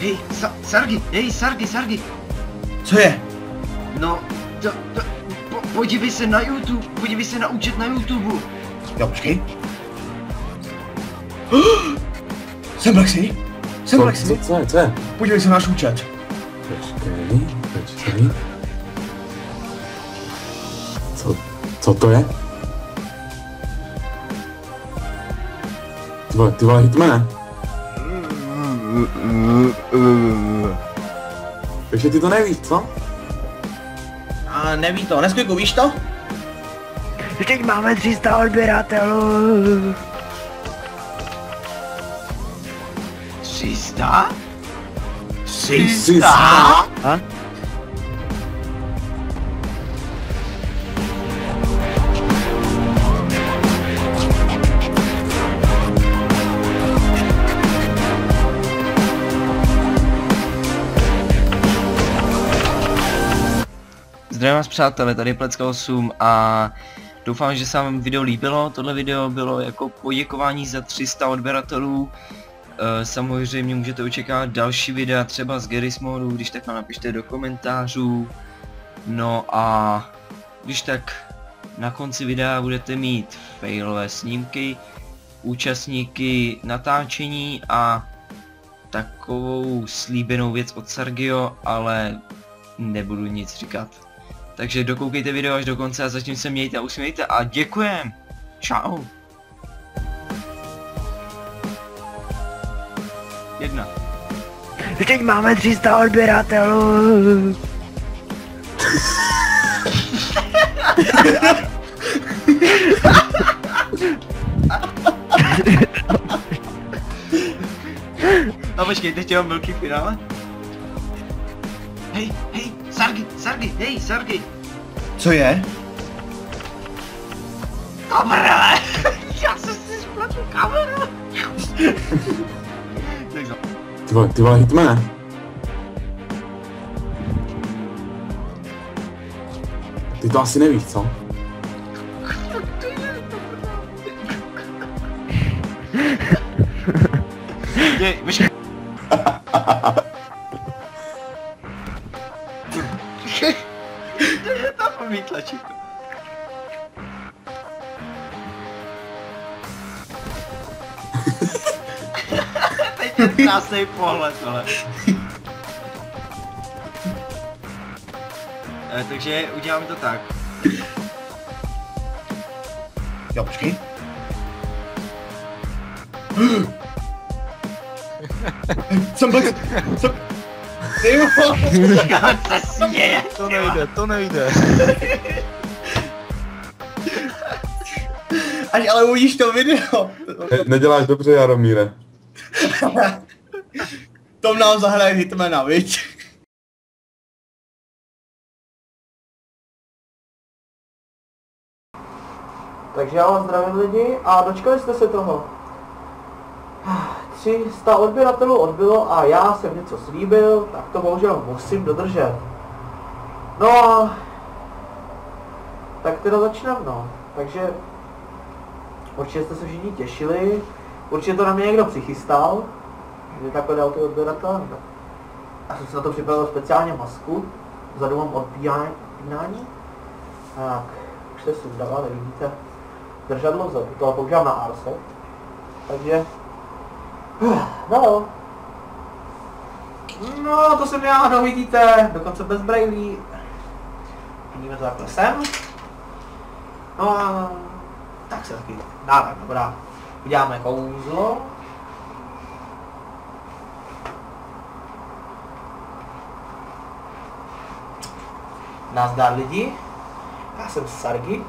Hej, Sa Sargi, hej, Sargi, Sargi. Co je? No, to, to, po, podívej se na YouTube, podívej se na účet na YouTube. Jo, počkej. Jsem Lexi. Jsem Co, Lexi. co, co je, co je? Podívej se na náš účet. Počkej, počkej. Co, co to je? Ty vole, ty vole, hitmane. Takže ty to nevíš, co? A neví to, Neskojku, víš to? Teď máme 300 odběratelů. 300? 300? A? Zdravím vás přátelé, tady je Plecka 8 a doufám, že se vám video líbilo. Tohle video bylo jako poděkování za 300 odběratelů. E, samozřejmě můžete očekávat další videa třeba z Garry's modu, když tak nám napište do komentářů. No a když tak na konci videa budete mít failové snímky, účastníky natáčení a takovou slíbenou věc od Sergio, ale nebudu nic říkat. Takže dokoukejte video až do konce a zatím se mějte a usmějte a děkujem! Čau! Jedna. Teď máme 300 odběratelů. No počkej, teď mám velký finále. Hej, hej, Sargi, Sargi, hej, Sargi! Co je? Kamera! Já jsem si spletl kameru! Ty vole, ty vole, hitmane. Ty to asi nevíš, co? Je, počkej. To tlačítko. Teď je krásný pohled, ale. Eh, takže uděláme to tak. Jo, počkej. Jsem Lexi. Jsem... Ty. To nejde, to nejde. Až ale uvidíš to video. Ne, neděláš dobře, Jaromíre. Tom nám zahraje Hitmana, viď? Takže já vás zdravím lidi a dočkali jste se toho. 300 odběratelů odbylo a já jsem něco slíbil, tak to bohužel musím dodržet. No a... Tak teda začneme no. Takže... Určitě jste se všichni těšili, určitě to na mě někdo přichystal, že takhle dal ty odběratele. Já jsem si na to připravil speciálně masku, vzadu mám odpínání. Tak, už se sundala, nevidíte držadlo vzadu, to používám na Arse. Takže... No. No, to jsem já, no vidíte, dokonce bez brailí. Vidíme to takhle sem. No a... Tak se taky dáme, dobrá. Uděláme kouzlo. Nazdar lidi. Já jsem Sargi.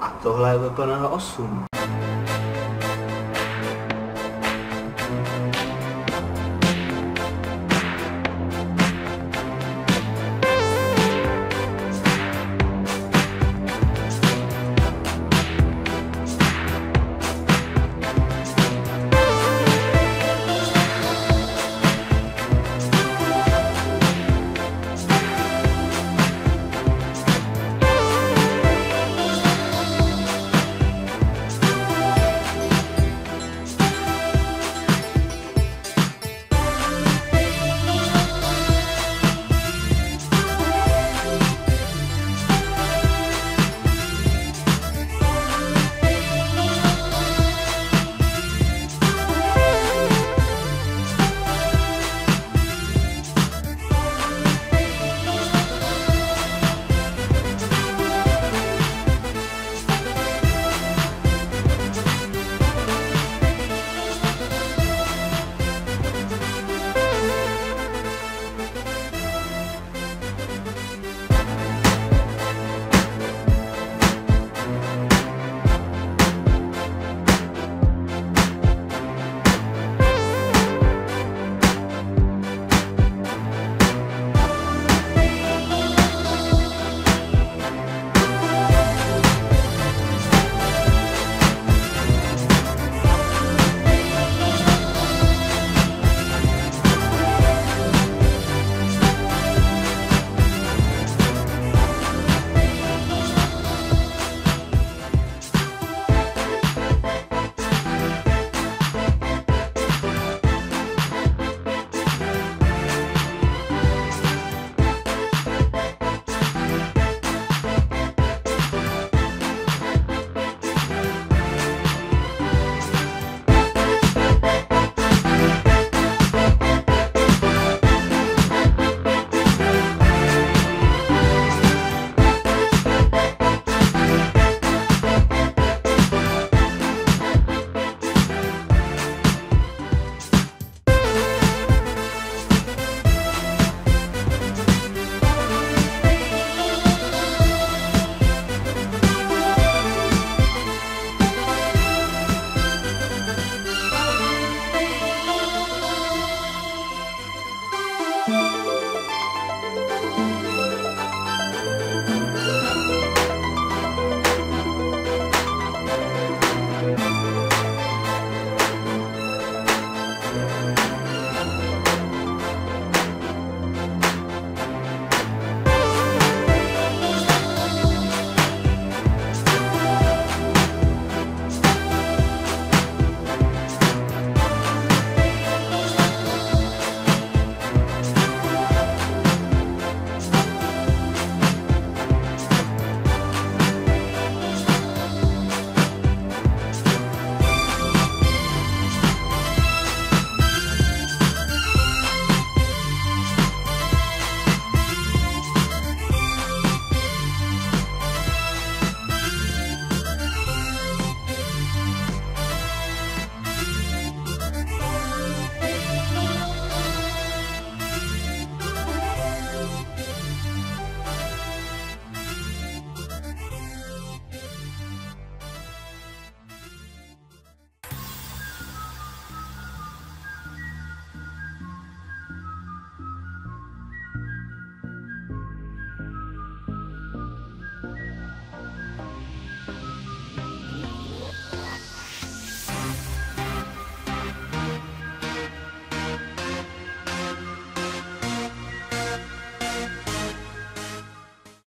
A tohle je VPN 8.